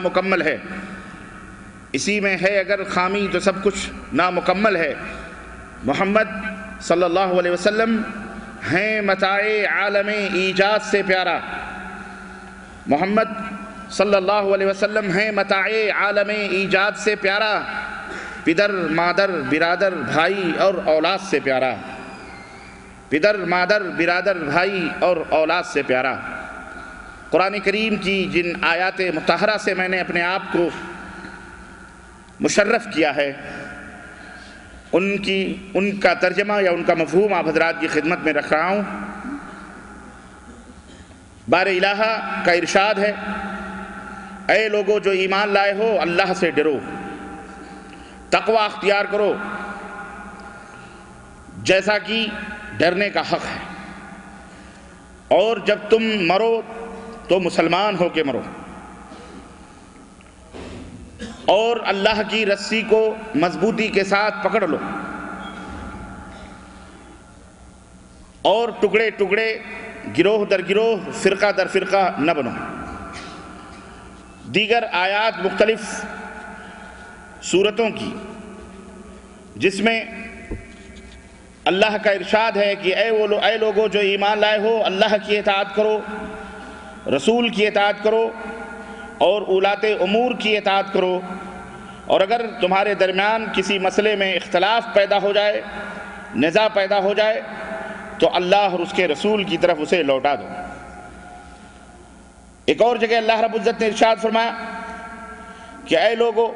मुकम्मल है। इसी में है अगर खामी तो सब कुछ नामुकम्मल है। मोहम्मद सल्लल्लाहु अलैहि वसल्लम हैं मताए आलम ईजाद से प्यारा। मोहम्मद सल्लल्लाहु अलैहि वसल्लम हैं मताए आलम ईजाद से प्यारा। पिदर मादर, बिरादर, भाई और औलाद से प्यारा। पिदर मादर, बिरादर, भाई और औलाद से प्यारा। कुरान करीम की जिन आयात मतहरा से मैंने अपने आप को मुशर्रफ किया है, उनकी, उनका तर्जमा या उनका मफहूम आप हजरात की खिदमत में रख रहा हूँ। बार इलाहा का इरशाद है अय लोगो जो ईमान लाए हो, अल्लाह से डरो, तकवा अख्तियार करो। जैसा कि डरने का हक है। और जब तुम मरो तो मुसलमान होके मरो। और अल्लाह की रस्सी को मजबूती के साथ पकड़ लो। और टुकड़े टुकड़े गिरोह दर गिरोह फ़िरका दर फ़िरका न बनो। दीगर आयात मुख्तलिफ़ सूरतों की जिसमें अल्लाह का इरशाद है कि ए वो लो, ए लोगो जो ईमान लाए हो अल्लाह की इतात करो रसूल की इतात करो और उलात अमूर की इतात करो। और अगर तुम्हारे दरमियान किसी मसले में इख्तलाफ पैदा हो जाए, नज़ा पैदा हो जाए तो अल्लाह और उसके रसूल की तरफ़ उसे लौटा दो। एक और जगह अल्लाह रबुल्ज़त ने इरशाद फरमाया कि अय लोगो,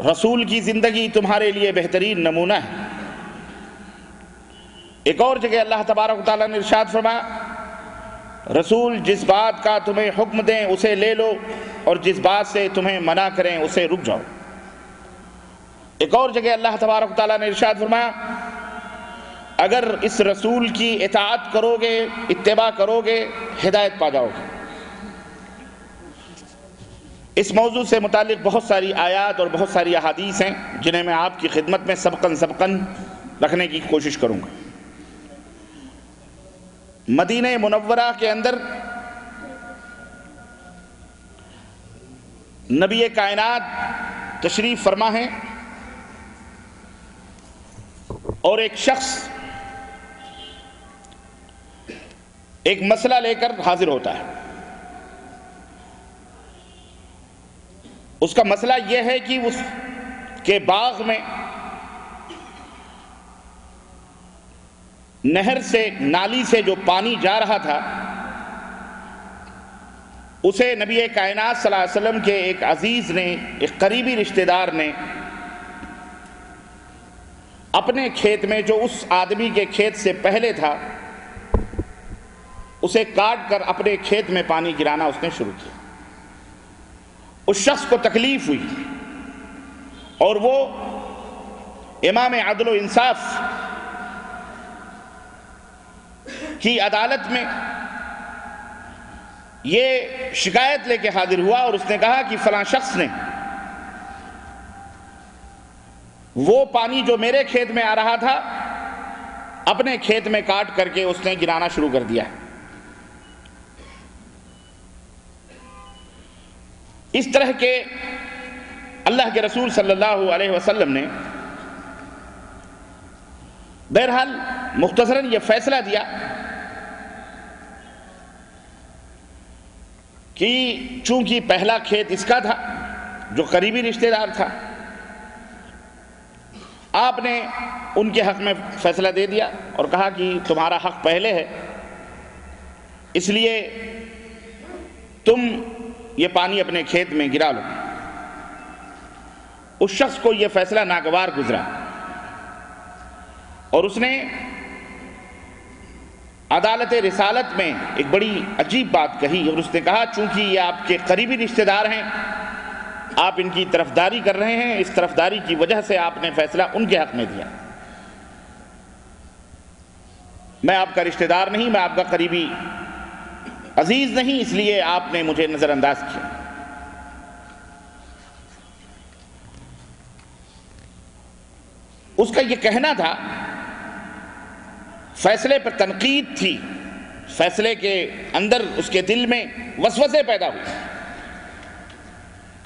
रसूल की ज़िंदगी तुम्हारे लिए बेहतरीन नमूना है। एक और जगह अल्लाह तबारक ताली ने इरशाद फरमाया रसूल जिस बात का तुम्हें हुक्म दें, उसे ले लो, और जिस बात से तुम्हें मना करें, उसे रुक जाओ। एक और जगह अल्लाह तबारक ने इरशाद फरमाया, अगर इस रसूल की इतात करोगे, इत्तबा करोगे, हिदायत पा जाओगे। इस मौजू से मुतालिक बहुत सारी आयात और बहुत सारी अहादीस हैं, जिन्हें मैं आपकी खिदमत में सबकन सबकन रखने की कोशिश करूँगा। मदीन मुनवरा के अंदर नबी कायनात तशरीफ़ फरमा है और एक शख्स एक मसला लेकर हाजिर होता है। उसका मसला यह है कि उसके बाग में नहर से, नाली से जो पानी जा रहा था, उसे नबी कायनात वसल्लम के एक अज़ीज़ ने, एक करीबी रिश्तेदार ने अपने खेत में, जो उस आदमी के खेत से पहले था, उसे काट कर अपने खेत में पानी गिराना उसने शुरू किया। उस शख्स को तकलीफ़ हुई, और वो इमाम अदल इंसाफ की अदालत में ये शिकायत लेके हाजिर हुआ और उसने कहा कि फलां शख्स ने वो पानी जो मेरे खेत में आ रहा था, अपने खेत में काट करके उसने गिराना शुरू कर दिया इस तरह के अल्लाह के रसूल सल्लल्लाहु अलैहि वसल्लम ने बहरहाल मुख्तसरन यह फैसला दिया कि चूँकि पहला खेत इसका था, जो करीबी रिश्तेदार था, आपने उनके हक में फैसला दे दिया और कहा कि तुम्हारा हक पहले है, इसलिए तुम ये पानी अपने खेत में गिरा लो। उस शख्स को यह फैसला नागवार गुजरा और उसने अदालत रिसालत में एक बड़ी अजीब बात कही और उसने कहा, चूँकि ये आपके करीबी रिश्तेदार हैं, आप इनकी तरफदारी कर रहे हैं, इस तरफदारी की वजह से आपने फैसला उनके हक में दिया। मैं आपका रिश्तेदार नहीं, मैं आपका करीबी अज़ीज़ नहीं, इसलिए आपने मुझे नज़रअंदाज किया। उसका यह कहना था फैसले पर तनकीद थी। फैसले के अंदर उसके दिल में वसवसे पैदा हुए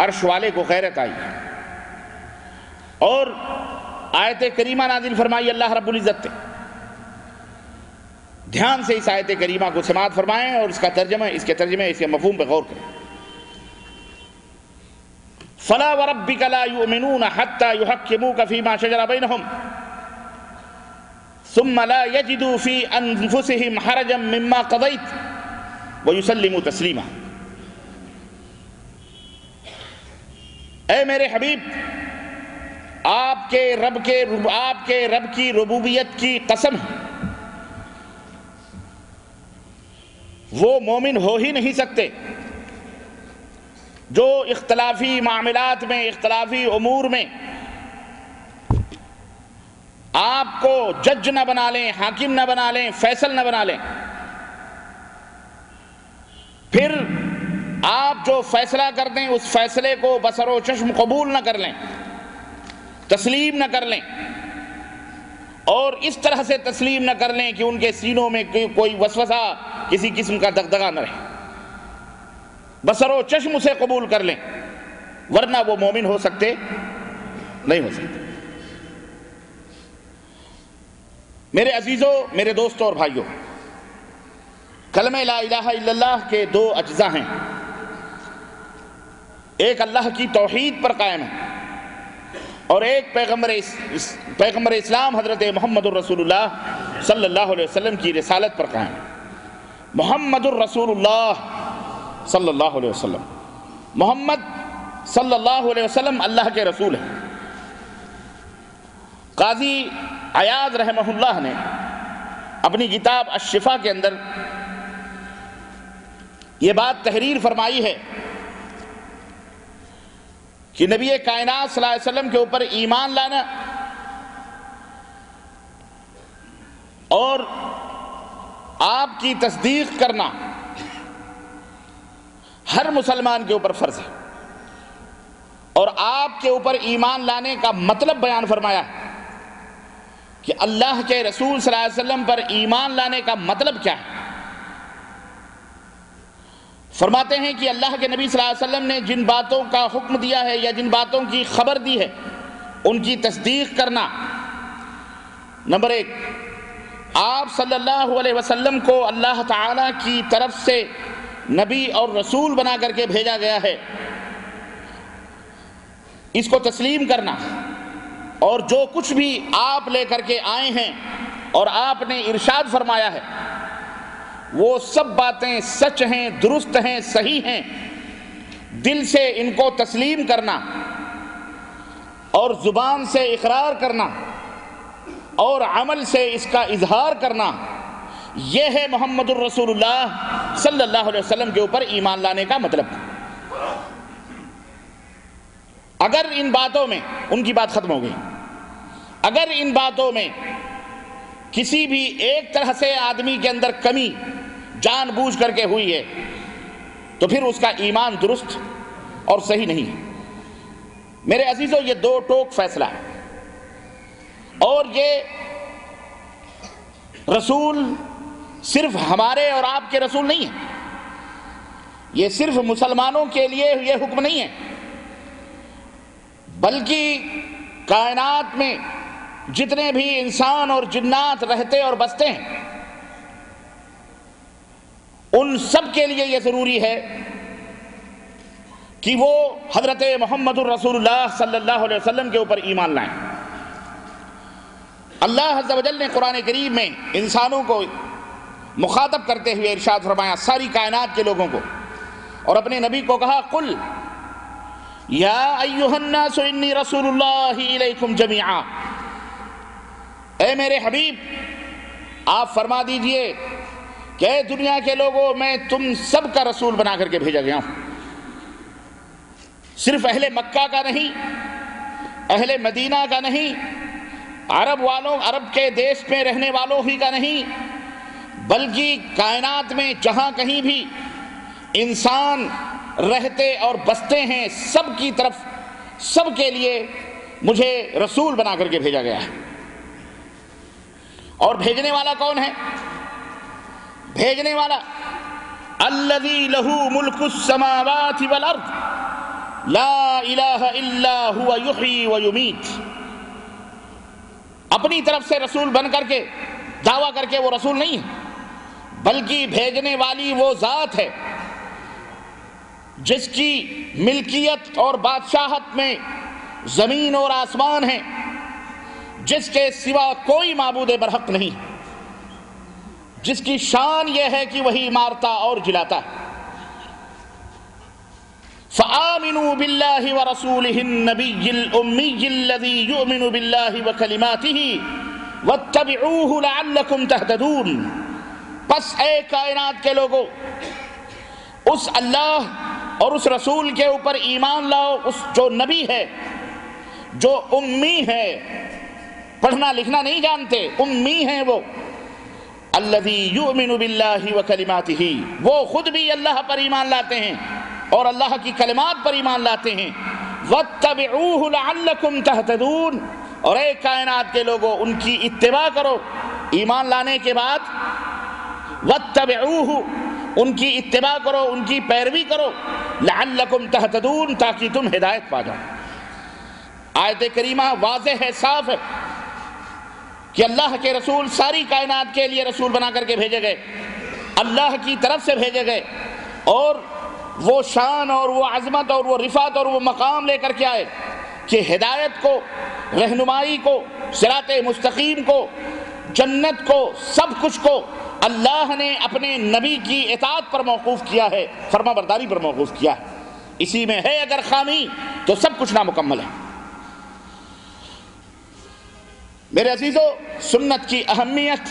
अर्श वाले को गैरत आई। और आयत करीमा नाजिल फरमाई, अल्लाह ने ध्यान से इस आयत करीमा को समात फरमाएँ और इसका तर्जमा, इसके तर्जमे, इसके मफहूम पर गौर करें। फला वरब्बी कला युमिनून हत्ता युहक्किमूक फीमा शजरा बैनहुम। सुम्मा ला यजिदू फ़ी हरजम मिम्मा कदैत व युसल्लिमू तस्लीमा ए मेरे हबीब आपके रब के आपके रब की रबूबियत की कसम वो मोमिन हो ही नहीं सकते जो इख्तलाफी मामलात में इख्तलाफी अमूर में आपको जज न बना लें, हाकिम न बना लें, फैसल न बना लें। फिर आप जो फैसला कर दें, उस फैसले को बसरो चश्म कबूल न कर लें, तस्लीम न कर लें। और इस तरह से तस्लीम न कर लें कि उनके सीनों में कोई वसवसा किसी किस्म का दगदगा न रहे। बसरो चश्म उसे कबूल कर लें, वरना वो मोमिन हो सकते, नहीं हो सकते। मेरे अजीज़ों, मेरे दोस्तों और भाइयों, कलम ला के दो अज्जा हैं। एक अल्लाह की तोहद पर कायम है और एक पैगंबर पैगंबर इस्लाम हज़रत मोहम्मद सल्लल्लाहु अलैहि की रसालत पर कायम मोहम्मद रसूलुल्लाह सल्लल्लाहु अलैहि मोहम्मद सल्लल्लाहु अलैहि अल्लाह के रसूल हैं। काजी अयाज रहमहुल्लाह ने अपनी किताब अशिफा के अंदर ये बात तहरीर फरमाई है कि नबी कायनात के ऊपर ईमान लाना और आपकी तस्दीक करना हर मुसलमान के ऊपर फ़र्ज़ है। और आपके ऊपर ईमान लाने का मतलब बयान फरमाया है। कि अल्लाह के रसूल वसल्लम पर ईमान लाने का मतलब क्या है? फरमाते हैं कि अल्लाह के नबी वसल्लम ने जिन बातों का हुक्म दिया है या जिन बातों की खबर दी है, उनकी तस्दीक करना। नंबर एक, आप सल्लल्लाहु अलैहि वसल्लम को अल्लाह ताला की तरफ़ से नबी और रसूल बना करके भेजा गया है। इसको तस्लीम करना। और जो कुछ भी आप लेकर के आए हैं और आपने इरशाद फरमाया है, वो सब बातें सच हैं, दुरुस्त हैं, सही हैं। दिल से इनको तस्लीम करना और ज़ुबान से इकरार करना और अमल से इसका इजहार करना, यह है मोहम्मद रसूलुल्लाह सल्लल्लाहु अलैहि वसल्लम के ऊपर ईमान लाने का मतलब। अगर इन बातों में, उनकी बात खत्म हो गई। अगर इन बातों में किसी भी एक तरह से आदमी के अंदर कमी, जानबूझ करके हुई है तो फिर उसका ईमान दुरुस्त और सही नहीं। है मेरे अजीजों, ये दो टोक फैसला है। और ये रसूल सिर्फ़ हमारे और आपके रसूल नहीं है। ये सिर्फ़ मुसलमानों के लिए ये हुक्म नहीं है। बल्कि कायनात में जितने भी इंसान और जिन्नात रहते और बसते हैं, उन सब के लिए यह ज़रूरी है कि वो हज़रत मोहम्मद रसूलुल्लाह सल्लल्लाहु अलैहि वसल्लम के ऊपर ईमान लाएँ। अल्लाह अज्जल ने कुरान करीम में इंसानों को मुखातब करते हुए इरशाद फरमाया, सारी कायनात के लोगों को, और अपने नबी को कहा, कुल या अयुहन्नासन्नी रसूलुल्लाह जमिया ए मेरे हबीब आप फरमा दीजिए कि दुनिया के लोगों मैं तुम सब का रसूल बना करके भेजा गया हूँ सिर्फ़ अहले मक्का का नहीं अहले मदीना का नहीं अरब वालों अरब के देश में रहने वालों ही का नहीं बल्कि कायनात में जहाँ कहीं भी इंसान रहते और बसते हैं सब की तरफ़ सब के लिए मुझे रसूल बना करके भेजा गया है। और भेजने वाला कौन है? भेजने वाला अल्लदी लहू मुल्क समावात वल अर्द, ला इलाहा इल्ला हुवा युही व युमीत। अपनी तरफ़ से रसूल बन करके, दावा करके वो रसूल नहीं है, बल्कि भेजने वाली वो ज़ात है। जिसकी मिल्कियत और बादशाहत में ज़मीन और आसमान है, जिसके सिवा कोई मबूद बरहक नहीं जिसकी शान यह है कि वही मारता और जिलाता है। के लोगों, उस अल्लाह और उस रसूल के ऊपर ईमान लाओ, उस जो नबी है, जो उम्मी है, पढ़ना लिखना नहीं जानते, उम्मी है वो। बिल्लाहि व कलिमातिही। वो खुद भी अल्लाह पर ईमान लाते हैं और अल्लाह की कलिमात पर ईमान लाते हैं। लअल्लकुम तहतदून। और एक कायनात के लोगों, उनकी इत्तबा करो। ईमान लाने के बाद वत्तबिऊहु उनकी इतबा करो, उनकी पैरवी करो। लअल्लकुम तहतदून, ताकि तुम हिदायत पा जाओ। आयत करीमा वाज है, साफ़ है कि अल्लाह के रसूल सारी कायनात के लिए रसूल बना करके भेजे गए। अल्लाह की तरफ़ से भेजे गए। और वो शान और वो अजमत और वो रिफात और वो मकाम लेकर के आए कि हिदायत को, रहनुमाई को सिरात मुस्तकीम को, जन्नत को, सब कुछ को अल्लाह ने अपने नबी की इतात पर मौकूफ़ किया है फर्मा बरदारी पर मौकूफ़ किया है। इसी में है, अगर खामी तो सब कुछ नामुकम्मल है। मेरे अजीज़ों, सुन्नत की अहमियत,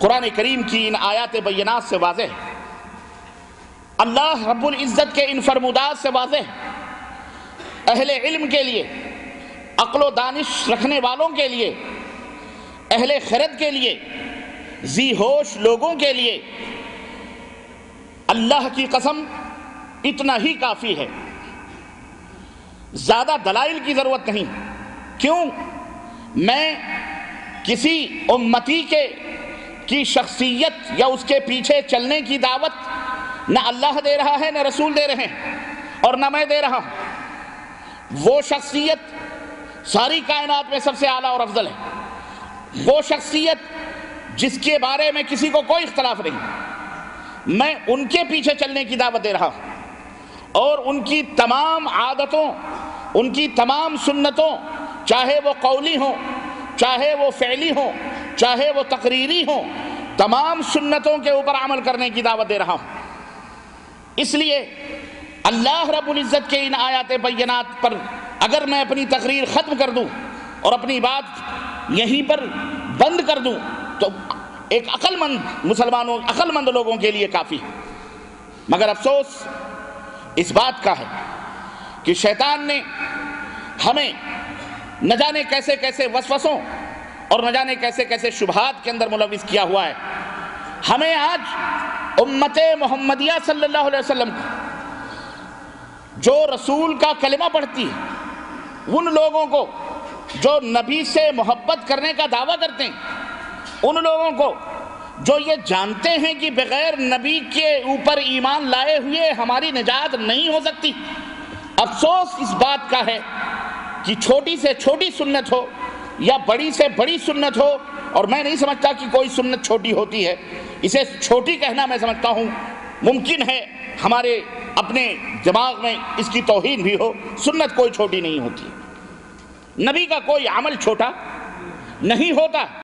कुरान करीम की इन आयात बैनात से वाज है। अल्लाह रब्बुल इज़्ज़त के इन फरमुदात से वाज अहले इल्म के लिए, अक्ल दानिश रखने वालों के लिए, अहले खरद के लिए जी होश लोगों के लिए अल्लाह की कसम इतना ही काफ़ी है। ज़्यादा दलाइल की ज़रूरत नहीं। क्यों? मैं किसी उम्मती के, की शख्सियत या उसके पीछे चलने की दावत न अल्लाह दे रहा है, न रसूल दे रहे हैं और न मैं दे रहा हूँ। वो शख्सियत सारी कायनात में सबसे आला और अफजल है। वो शख्सियत जिसके बारे में किसी को कोई इख्तलाफ नहीं। मैं उनके पीछे चलने की दावत दे रहा हूँ। और उनकी तमाम आदतों, उनकी तमाम सुन्नतों, चाहे वो कौली हो, चाहे वो फैली हो, चाहे वो तकरीरी हो, तमाम सुन्नतों के ऊपर अमल करने की दावत दे रहा हूँ। इसलिए अल्लाह रब्बुल इज़्ज़त के इन आयात बैनात पर अगर मैं अपनी तकरीर ख़त्म कर दूँ और अपनी बात यहीं पर बंद कर दूँ तो एक अक्लमंद मुसलमानों, अक्लमंद लोगों के लिए काफ़ी मगर अफसोस इस बात का है कि शैतान ने हमें न जाने कैसे कैसे वसवसों और न जाने कैसे कैसे शुभात के अंदर मुलविस किया हुआ है। हमें आज उम्मत मोहम्मदिया सल्लल्लाहु अलैहि वसल्लम जो रसूल का कलिमा पढ़ती है, उन लोगों को जो नबी से मोहब्बत करने का दावा करते हैं उन लोगों को जो ये जानते हैं कि बगैर नबी के ऊपर ईमान लाए हुए हमारी निजात नहीं हो सकती। अफसोस इस बात का है कि छोटी से छोटी सुन्नत हो या बड़ी से बड़ी सुन्नत हो, और मैं नहीं समझता कि कोई सुन्नत छोटी होती है। इसे छोटी कहना मैं समझता हूँ। मुमकिन है हमारे अपने दिमाग में इसकी तोहन भी हो। सुन्नत कोई छोटी नहीं होती। नबी का कोई अमल छोटा नहीं होता।